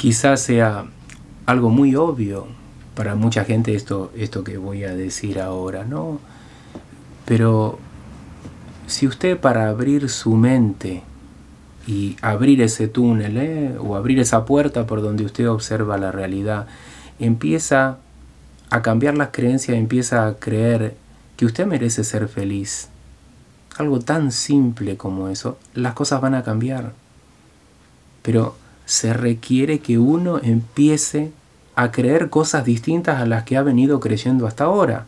quizás sea algo muy obvio para mucha gente esto, esto que voy a decir ahora, ¿no? Pero si usted para abrir su mente y abrir ese túnel ¿eh? o abrir esa puerta por donde usted observa la realidad, empieza a cambiar las creencias, empieza a creer que usted merece ser feliz, algo tan simple como eso, las cosas van a cambiar. Pero se requiere que uno empiece a creer cosas distintas a las que ha venido creyendo hasta ahora.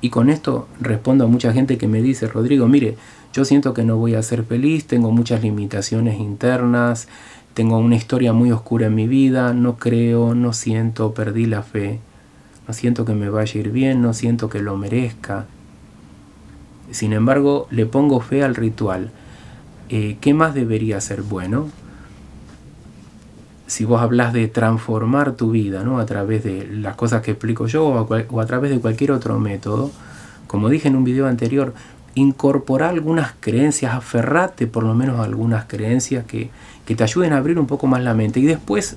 Y con esto respondo a mucha gente que me dice, Rodrigo, mire, yo siento que no voy a ser feliz, tengo muchas limitaciones internas, tengo una historia muy oscura en mi vida, no creo, no siento, perdí la fe, no siento que me vaya a ir bien, no siento que lo merezca. Sin embargo, le pongo fe al ritual. Eh, ¿Qué más debería ser bueno? si vos hablas de transformar tu vida ¿no? a través de las cosas que explico yo o a, través de cualquier otro método, como dije en un video anterior, incorporar algunas creencias, aferrate por lo menos a algunas creencias que, te ayuden a abrir un poco más la mente y después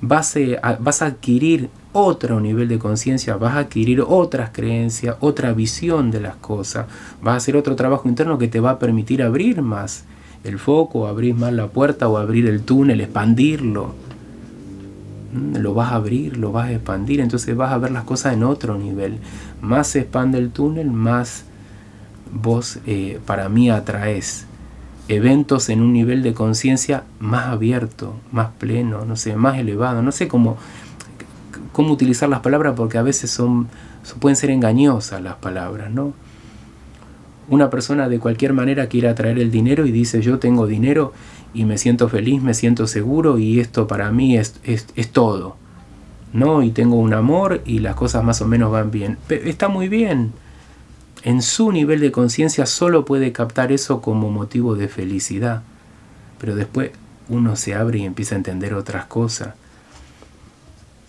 vas a, vas a adquirir otro nivel de conciencia, vas a adquirir otras creencias, otra visión de las cosas, vas a hacer otro trabajo interno que te va a permitir abrir más el foco, abrir más la puerta o abrir el túnel, expandirlo. Mm, lo vas a abrir, lo vas a expandir, entonces vas a ver las cosas en otro nivel. Más se expande el túnel, más vos eh, para mí atraes eventos en un nivel de conciencia más abierto, más pleno, no sé, más elevado. No sé cómo, cómo utilizar las palabras porque a veces son, pueden ser engañosas las palabras, ¿no? Una persona de cualquier manera quiere atraer el dinero y dice yo tengo dinero y me siento feliz, me siento seguro y esto para mí es, es, todo. ¿No? Y tengo un amor y las cosas más o menos van bien. está muy bien. En su nivel de conciencia solo puede captar eso como motivo de felicidad. Pero después uno se abre y empieza a entender otras cosas.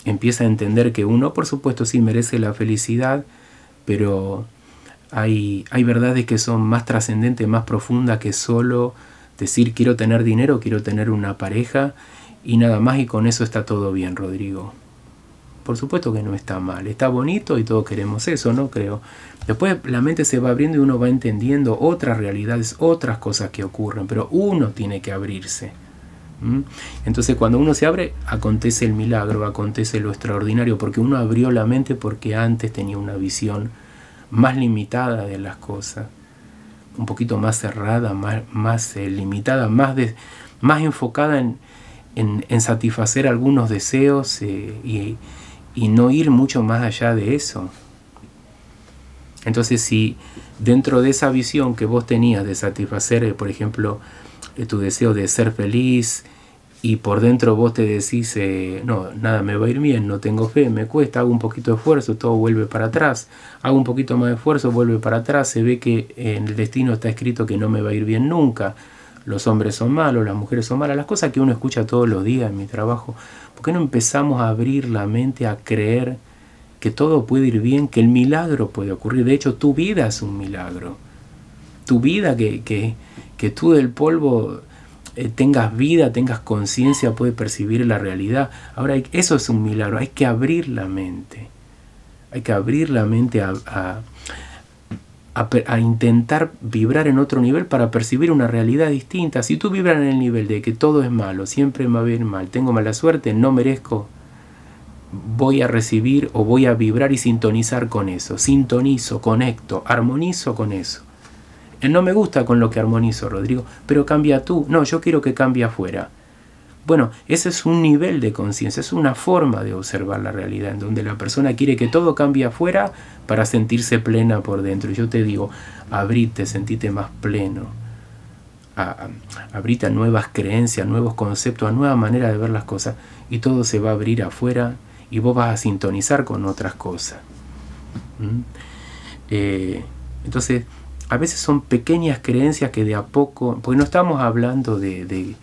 Empieza a entender que uno, por supuesto, sí merece la felicidad, pero hay, hay verdades que son más trascendentes, más profundas que solo decir quiero tener dinero, quiero tener una pareja y nada más y con eso está todo bien, Rodrigo. Por supuesto que no está mal, está bonito y todos queremos eso, ¿no? Creo. Después la mente se va abriendo y uno va entendiendo otras realidades, otras cosas que ocurren, pero uno tiene que abrirse. Entonces cuando uno se abre, acontece el milagro, acontece lo extraordinario, porque uno abrió la mente porque antes tenía una visión más limitada de las cosas, un poquito más cerrada, más, más eh, limitada, más, más enfocada en, en, satisfacer algunos deseos eh, y, y no ir mucho más allá de eso. Entonces, si dentro de esa visión que vos tenías de satisfacer, eh, por ejemplo, tu deseo de ser feliz, y por dentro vos te decís, eh, no, nada me va a ir bien, no tengo fe, me cuesta, hago un poquito de esfuerzo, todo vuelve para atrás, hago un poquito más de esfuerzo, vuelve para atrás, se ve que en el destino está escrito que no me va a ir bien nunca, los hombres son malos, las mujeres son malas, las cosas que uno escucha todos los días en mi trabajo, ¿por qué no empezamos a abrir la mente a creer que todo puede ir bien, que el milagro puede ocurrir? De hecho, tu vida es un milagro, tu vida que, que, que tú del polvo eh, tengas vida, tengas conciencia, puedes percibir la realidad. Ahora, eso es un milagro, hay que abrir la mente. Hay que abrir la mente a, a, intentar vibrar en otro nivel para percibir una realidad distinta. Si tú vibras en el nivel de que todo es malo, siempre me va a ir mal, tengo mala suerte, no merezco, voy a recibir o voy a vibrar y sintonizar con eso. Sintonizo, conecto, armonizo con eso. No me gusta con lo que armonizo, Rodrigo, pero cambia tú. No, yo quiero que cambie afuera. Bueno, ese es un nivel de conciencia, es una forma de observar la realidad, en donde la persona quiere que todo cambie afuera para sentirse plena por dentro. Yo te digo, abrite, sentite más pleno, abrite a nuevas creencias, nuevos conceptos, a nueva manera de ver las cosas, y todo se va a abrir afuera y vos vas a sintonizar con otras cosas. ¿Mm? Eh, entonces, a veces son pequeñas creencias que de a poco, porque no estamos hablando de,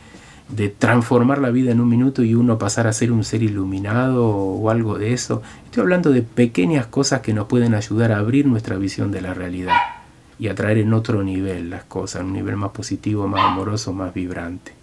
transformar la vida en un minuto y uno pasar a ser un ser iluminado o algo de eso. Estoy hablando de pequeñas cosas que nos pueden ayudar a abrir nuestra visión de la realidad y a traer en otro nivel las cosas, en un nivel más positivo, más amoroso, más vibrante.